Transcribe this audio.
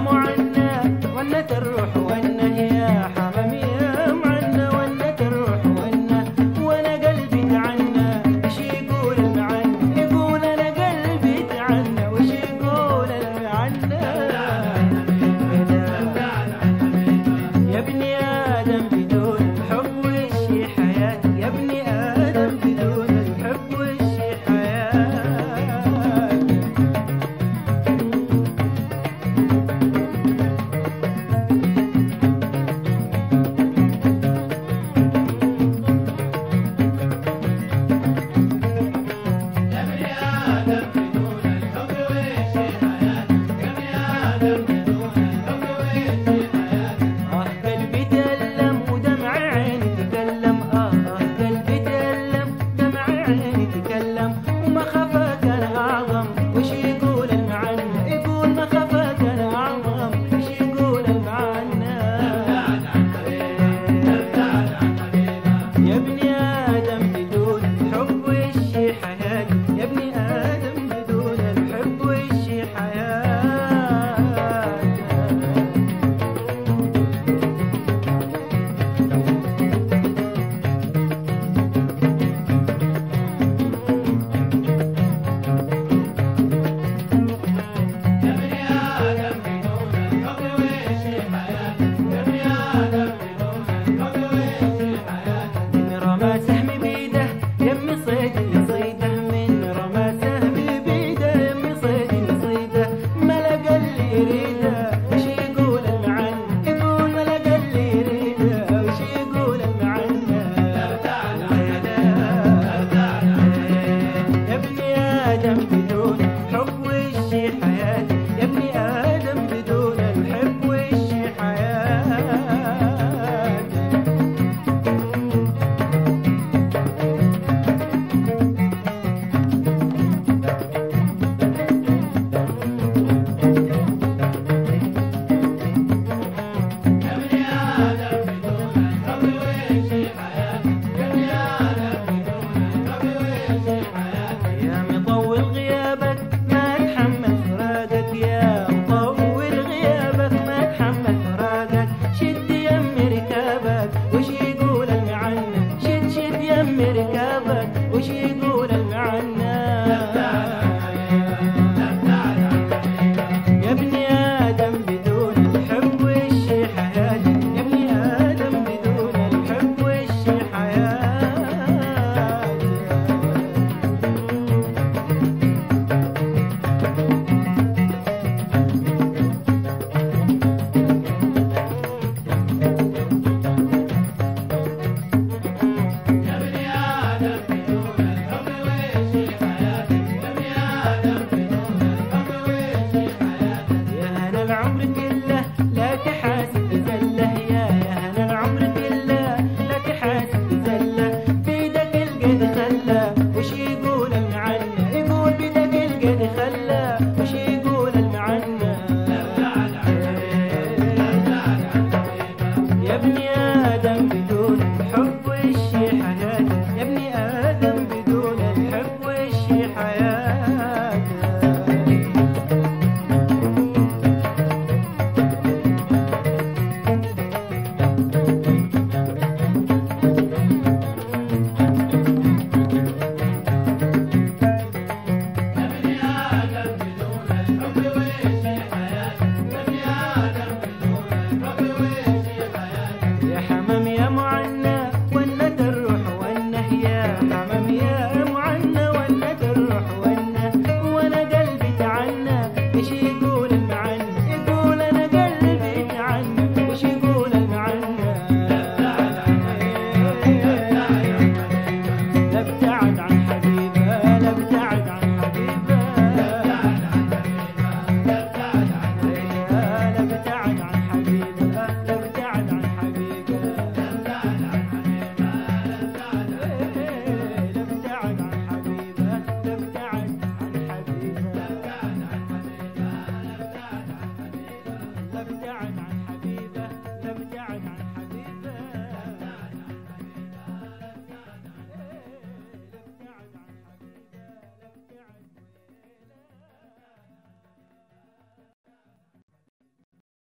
معنى ونا